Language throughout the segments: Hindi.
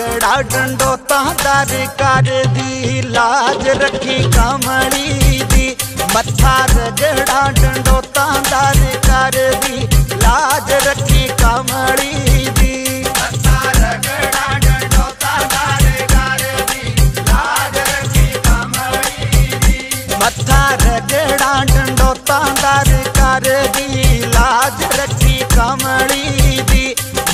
ਰਗੜਾ ਡੰਡੋਤਾ ਦਰ ਕਰਦੀ, ਲਾਜ ਰੱਖੀ ਕਮਲੀ ਦੀ। ਮੱਥਾ ਰਗੜਾ ਡੰਡੋਤਾ ਦਰ ਕਰਦੀ, ਲਾਜ ਰੱਖੀ ਕਮਲੀ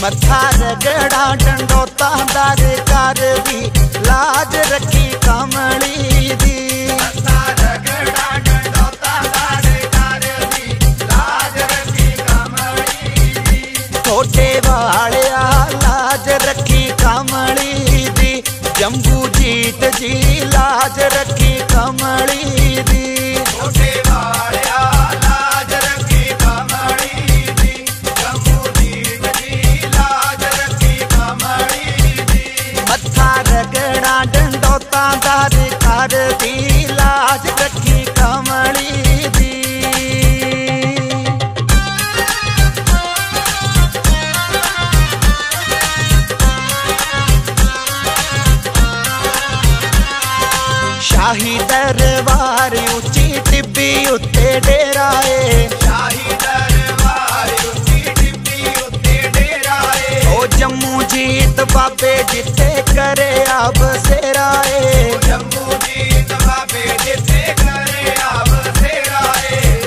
मथा रगड़ा डंडोता दारे कर भी लाज रखी कमली दी। छोटे वाले लाज रखी कमली दी। जम्बू जीत जी, लाज रखी कमली ਸ਼ਾਹੀ ਦਰਬਾਰ ਉੱਚੀ ਟਿੱਬੀ ਉੱਤੇ ਡੇਰਾ ਏ ਸ਼ਾਹੀ ਦਰਬਾਰ ਉੱਚੀ ਟਿੱਬੀ ਉੱਤੇ ਡੇਰਾ ਏ ਓ ਜੰਮੂ ਜੀਤ ਬਾਬੇ ਜਿੱਥੇ ਕਰੇ ਆ ਬਸੇਰਾ ਏ ਜੰਮੂ ਜੀਤ ਬਾਬੇ ਜਿੱਥੇ ਕਰੇ ਆਵ ਸੇਰਾ ਏ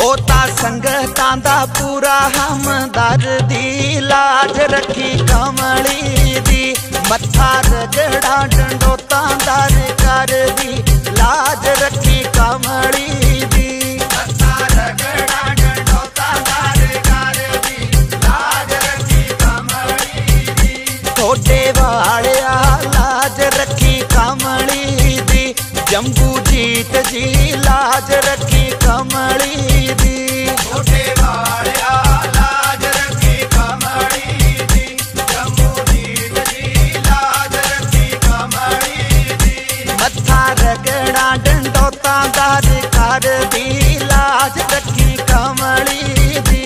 ਉਹ ਤਾਂ ਸੰਗਤਾਂ ਦਾ ਪੂਰਾ ਹਮਦਰਦੀ ਲਾਜ ਰੱਖੀ ਕਮਲੀ ਦੀ मथार जड़ा डंडो तांदार कर दी लाज रखी कमड़ी दी। मथार जड़ा रखी कमड़ी छोटे वाले लाज रखी कमड़ी दी। जम्बू जीत जी लाज रखी कमड़ी दी। छोटे यार दी लाज रखी कमली दी।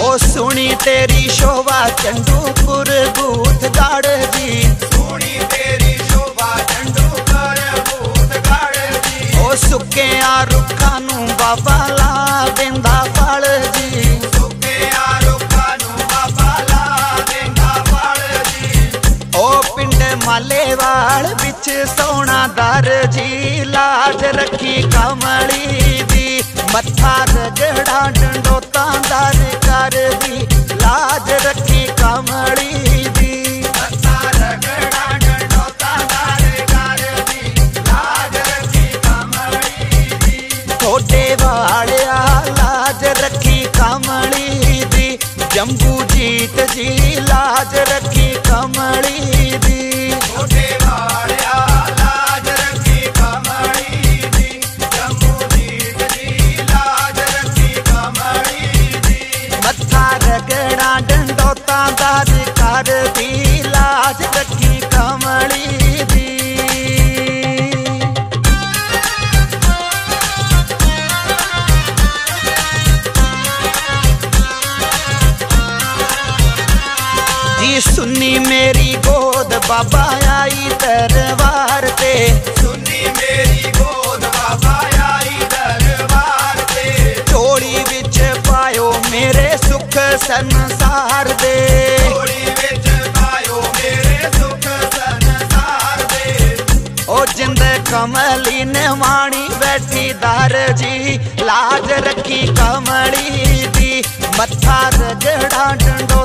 ओ सुनी तेरी शोभा चंदूपुर बूथ गाड़ दी। ਮਾਲੇਵਾਲ ਵਿੱਚ ਸੋਹਣਾ ਦਰ ਜੀ ਲਾਜ ਰੱਖੀ ਕਮਲੀ ਦੀ ਮੱਥਾ ਰਗੜਾ ਡੰਡੋਤਾਂ ਦਰ ਕਰਦੀ ਲਾਜ ਰੱਖੀ ਕਮਲੀ ਦੀ ਮੱਥਾ ਰਗੜਾ ਡੰਡੋਤਾ ਦਰ ਕਰਦੀ ਲਾਜ ਰੱਖੀ ਕਮਲੀ ਦੀ ਛੋਟੇ ਵਾਲਿਆ ਲਾਜ ਰੱਖੀ ਕਮਲੀ ਦੀ ਜੰਬੂ ਜੀਤ ਜੀ ਲਾਜ ਰੱਖੀ ਕਮਲੀ मेरी गोद बाबा आई दरबार पे। सुनी मेरी गोद बाबा आई दरबार पे। झोली बिच पायो मेरे सुख संसार दे। झोली बिच पायो मेरे सुख संसार दे। ओ जिंद कमली ने वाणी बैठी दार जी लाज रखी कमली दी। मत्था रगड़ा डंडो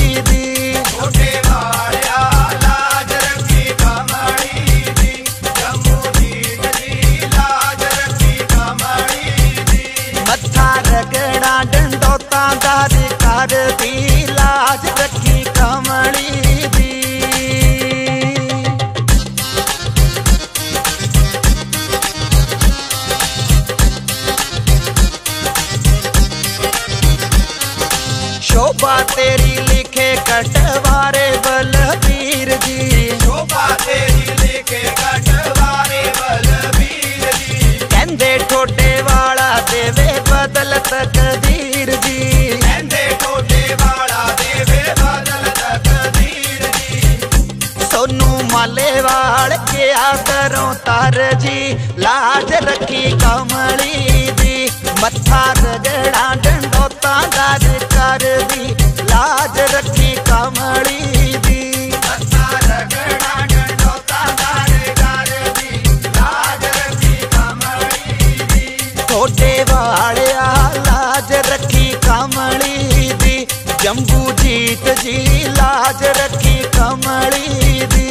दार कर दी लाज रखी कमली शोभा तेरी लिखे कटवारे बलबीर जी। शोभा तेरी लिखे कटवारे बलबीर जी। कहते ठोडे वाला देवे बदल तकदीर लाल के आदरों तार जी, लाज रखी कमली दी। मत्था रगड़ा डंडो तादार कर दी, लाज रखी कमली दी। मत्था रगड़ा डंडो रखी कमली दी। वाले लाज रखी कमली दी। जम्बू जीत जी, लाज रखी कमली दी।